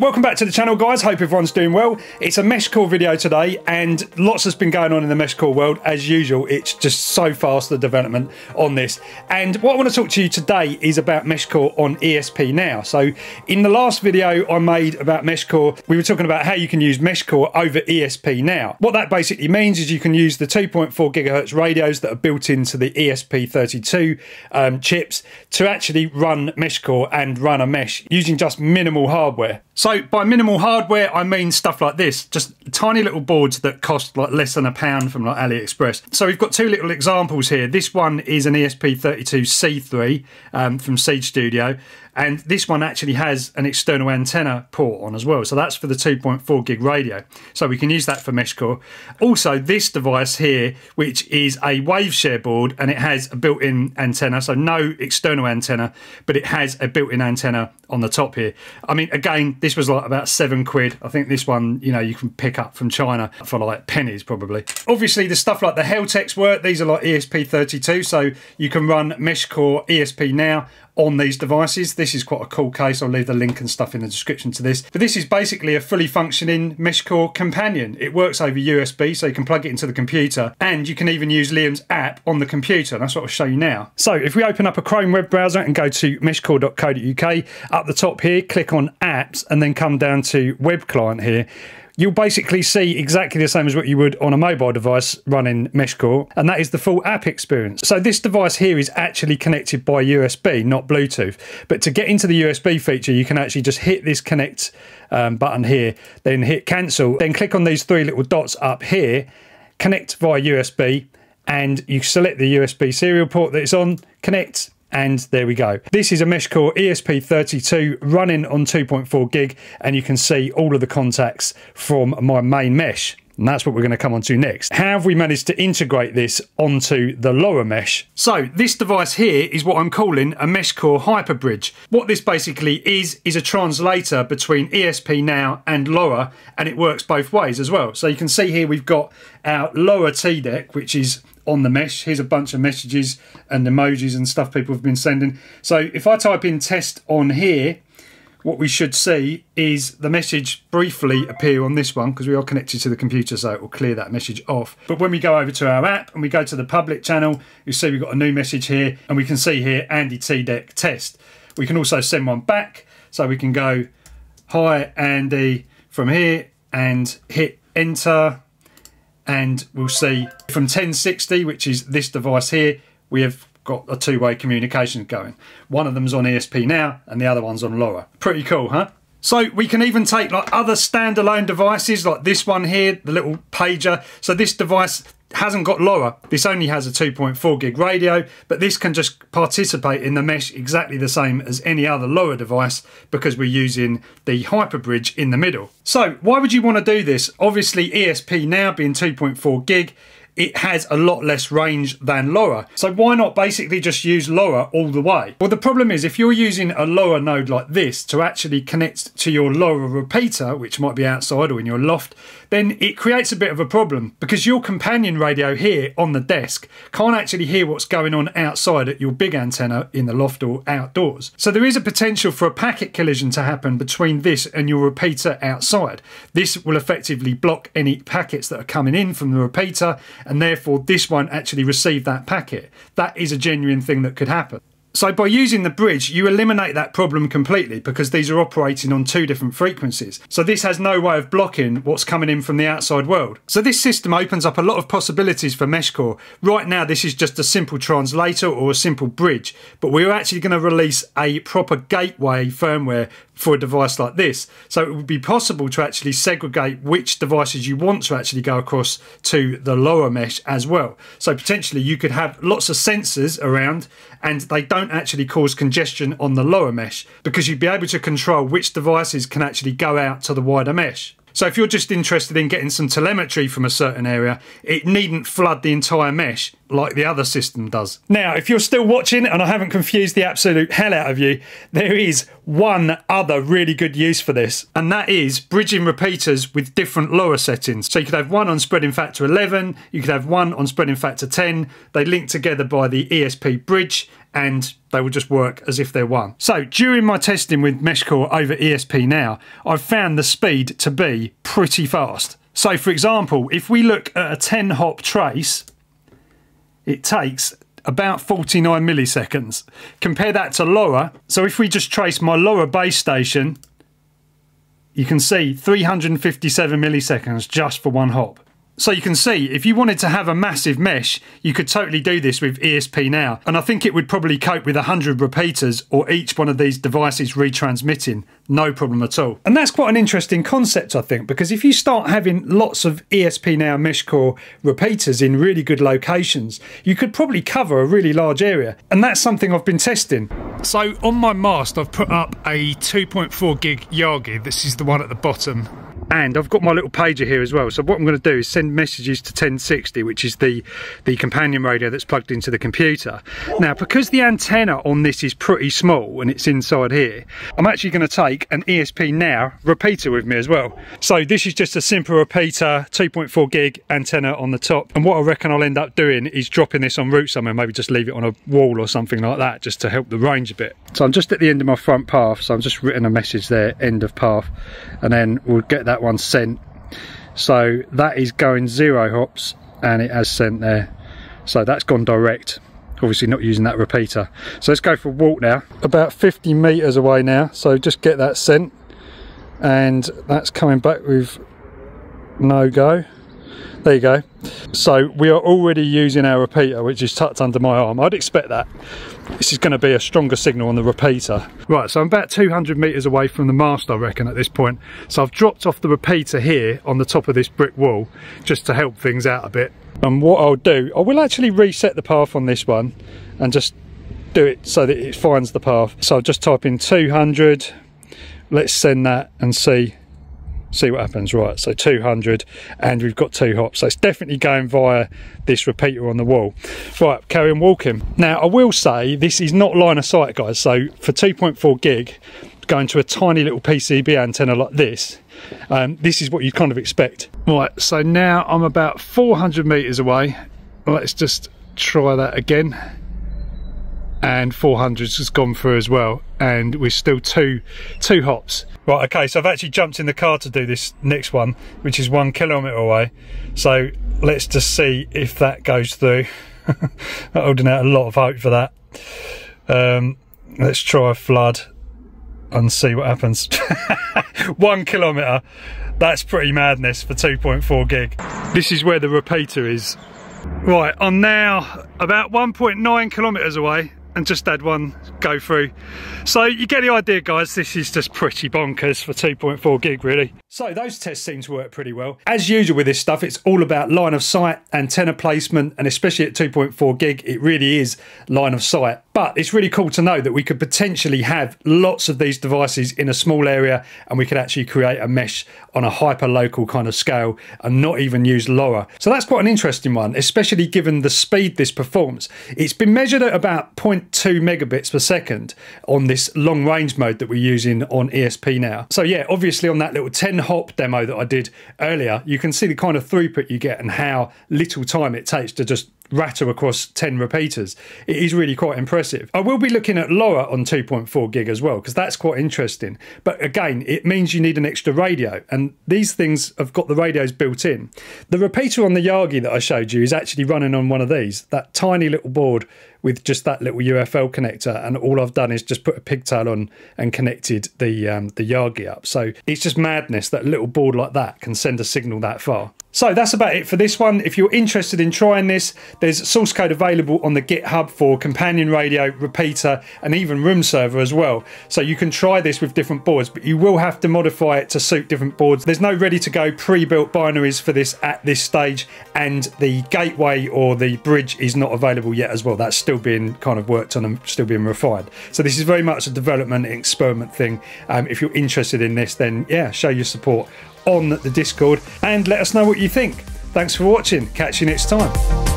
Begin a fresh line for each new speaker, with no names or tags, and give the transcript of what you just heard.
Welcome back to the channel guys, hope everyone's doing well. It's a MeshCore video today and lots has been going on in the MeshCore world as usual. It's just so fast the development on this. And what I want to talk to you today is about MeshCore on ESP now. So in the last video I made about MeshCore, we were talking about how you can use MeshCore over ESP now. What that basically means is you can use the 2.4 gigahertz radios that are built into the ESP32 um, chips to actually run MeshCore and run a mesh using just minimal hardware. So by minimal hardware, I mean stuff like this, just tiny little boards that cost like less than a pound from like AliExpress. So we've got two little examples here. This one is an ESP32C3 um, from Seeed Studio, and this one actually has an external antenna port on as well. So that's for the 2.4 gig radio. So we can use that for MeshCore. Also, this device here, which is a Waveshare board, and it has a built-in antenna, so no external antenna, but it has a built-in antenna on the top here. I mean, again, this was like about seven quid. I think this one, you know, you can pick up from China for like pennies probably. Obviously, the stuff like the Heltecs work, these are like ESP32, so you can run MeshCore ESP now on these devices. This is quite a cool case. I'll leave the link and stuff in the description to this. But this is basically a fully functioning MeshCore companion. It works over USB, so you can plug it into the computer, and you can even use Liam's app on the computer. That's what I'll show you now. So if we open up a Chrome web browser and go to meshcore.co.uk, up the top here, click on apps, and then come down to web client here you'll basically see exactly the same as what you would on a mobile device running MeshCore, and that is the full app experience. So this device here is actually connected by USB, not Bluetooth. But to get into the USB feature, you can actually just hit this connect um, button here, then hit cancel, then click on these three little dots up here, connect via USB, and you select the USB serial port that it's on, connect, and there we go. This is a MeshCore ESP32 running on 2.4 gig and you can see all of the contacts from my main mesh. And that's what we're going to come on to next. How have we managed to integrate this onto the LoRa mesh? So this device here is what I'm calling a mesh MeshCore Hyperbridge. What this basically is, is a translator between ESP Now and LoRa, and it works both ways as well. So you can see here we've got our LoRa T-Deck, which is on the mesh. Here's a bunch of messages and emojis and stuff people have been sending. So if I type in test on here, what we should see is the message briefly appear on this one because we are connected to the computer so it will clear that message off. But when we go over to our app and we go to the public channel, you see we've got a new message here and we can see here Andy T-Deck test. We can also send one back so we can go hi Andy from here and hit enter and we'll see from 1060, which is this device here, we have got a two-way communication going. One of them's on ESP now, and the other one's on LoRa. Pretty cool, huh? So we can even take like other standalone devices like this one here, the little pager. So this device hasn't got LoRa. This only has a 2.4 gig radio, but this can just participate in the mesh exactly the same as any other LoRa device because we're using the Hyperbridge in the middle. So why would you want to do this? Obviously ESP now being 2.4 gig, it has a lot less range than LoRa. So why not basically just use LoRa all the way? Well, the problem is if you're using a LoRa node like this to actually connect to your LoRa repeater, which might be outside or in your loft, then it creates a bit of a problem because your companion radio here on the desk can't actually hear what's going on outside at your big antenna in the loft or outdoors. So there is a potential for a packet collision to happen between this and your repeater outside. This will effectively block any packets that are coming in from the repeater and therefore this won't actually receive that packet. That is a genuine thing that could happen. So by using the bridge, you eliminate that problem completely because these are operating on two different frequencies. So this has no way of blocking what's coming in from the outside world. So this system opens up a lot of possibilities for MeshCore. Right now, this is just a simple translator or a simple bridge, but we're actually going to release a proper gateway firmware for a device like this. So it would be possible to actually segregate which devices you want to actually go across to the LoRa mesh as well. So potentially you could have lots of sensors around and they don't actually cause congestion on the LoRa mesh because you'd be able to control which devices can actually go out to the wider mesh. So if you're just interested in getting some telemetry from a certain area, it needn't flood the entire mesh like the other system does. Now, if you're still watching and I haven't confused the absolute hell out of you, there is one other really good use for this, and that is bridging repeaters with different LoRa settings. So you could have one on spreading factor 11, you could have one on spreading factor 10. They link together by the ESP bridge, and they will just work as if they're one. So during my testing with MeshCore over ESP now, I've found the speed to be pretty fast. So for example, if we look at a 10 hop trace, it takes about 49 milliseconds. Compare that to LoRa. So if we just trace my LoRa base station, you can see 357 milliseconds just for one hop. So you can see, if you wanted to have a massive mesh, you could totally do this with ESP now. And I think it would probably cope with 100 repeaters or each one of these devices retransmitting. No problem at all. And that's quite an interesting concept, I think, because if you start having lots of ESP now MeshCore repeaters in really good locations, you could probably cover a really large area. And that's something I've been testing. So on my mast, I've put up a 2.4 gig Yagi. This is the one at the bottom and I've got my little pager here as well. So what I'm going to do is send messages to 1060 which is the the companion radio that's plugged into the computer. Now because the antenna on this is pretty small and it's inside here I'm actually going to take an ESP now repeater with me as well. So this is just a simple repeater 2.4 gig antenna on the top. And what I reckon I'll end up doing is dropping this en route somewhere maybe just leave it on a wall or something like that just to help the range a bit. So I'm just at the end of my front path so I'm just written a message there end of path. And then we'll get that one sent. So that is going zero hops and it has sent there. So that's gone direct. Obviously not using that repeater. So let's go for a walk now. About 50 meters away now. So just get that sent. And that's coming back with no go. There you go. So we are already using our repeater which is tucked under my arm. I'd expect that this is going to be a stronger signal on the repeater. Right, so I'm about 200 metres away from the mast, I reckon, at this point. So I've dropped off the repeater here on the top of this brick wall, just to help things out a bit. And what I'll do, I will actually reset the path on this one, and just do it so that it finds the path. So I'll just type in 200, let's send that and see see what happens. Right so 200 and we've got two hops. So it's definitely going via this repeater on the wall. Right carry on walking. Now i will say this is not line of sight guys. So for 2.4 gig going to a tiny little pcb antenna like this um, this is what you kind of expect. Right so now i'm about 400 meters away. Let's just try that again and 400's has gone through as well and we're still two two hops. Right okay so i've actually jumped in the car to do this next one which is one kilometer away. So let's just see if that goes through. Holding out a lot of hope for that. Um, let's try a flood and see what happens. One kilometer that's pretty madness for 2.4 gig. This is where the repeater is. Right i'm now about 1.9 kilometers away and just had one go through. So you get the idea guys, this is just pretty bonkers for 2.4 gig really. So those tests seem to work pretty well. As usual with this stuff, it's all about line of sight, antenna placement, and especially at 2.4 gig, it really is line of sight. But it's really cool to know that we could potentially have lots of these devices in a small area and we could actually create a mesh on a hyper local kind of scale and not even use LoRa. So that's quite an interesting one, especially given the speed this performs. It's been measured at about 0.2 megabits per second on this long range mode that we're using on ESP now. So yeah, obviously on that little 10 hop demo that I did earlier, you can see the kind of throughput you get and how little time it takes to just rattle across 10 repeaters. It is really quite impressive. I will be looking at LoRa on 2.4 gig as well, because that's quite interesting. But again, it means you need an extra radio, and these things have got the radios built in. The repeater on the Yagi that I showed you is actually running on one of these, that tiny little board with just that little UFL connector and all I've done is just put a pigtail on and connected the um, the Yagi up. So it's just madness that a little board like that can send a signal that far. So that's about it for this one. If you're interested in trying this, there's source code available on the GitHub for companion radio, repeater, and even room server as well. So you can try this with different boards, but you will have to modify it to suit different boards. There's no ready to go pre-built binaries for this at this stage, and the gateway or the bridge is not available yet as well. That's still being kind of worked on and still being refined. So this is very much a development experiment thing. Um, if you're interested in this, then yeah, show your support on the Discord and let us know what you think. Thanks for watching. Catch you next time.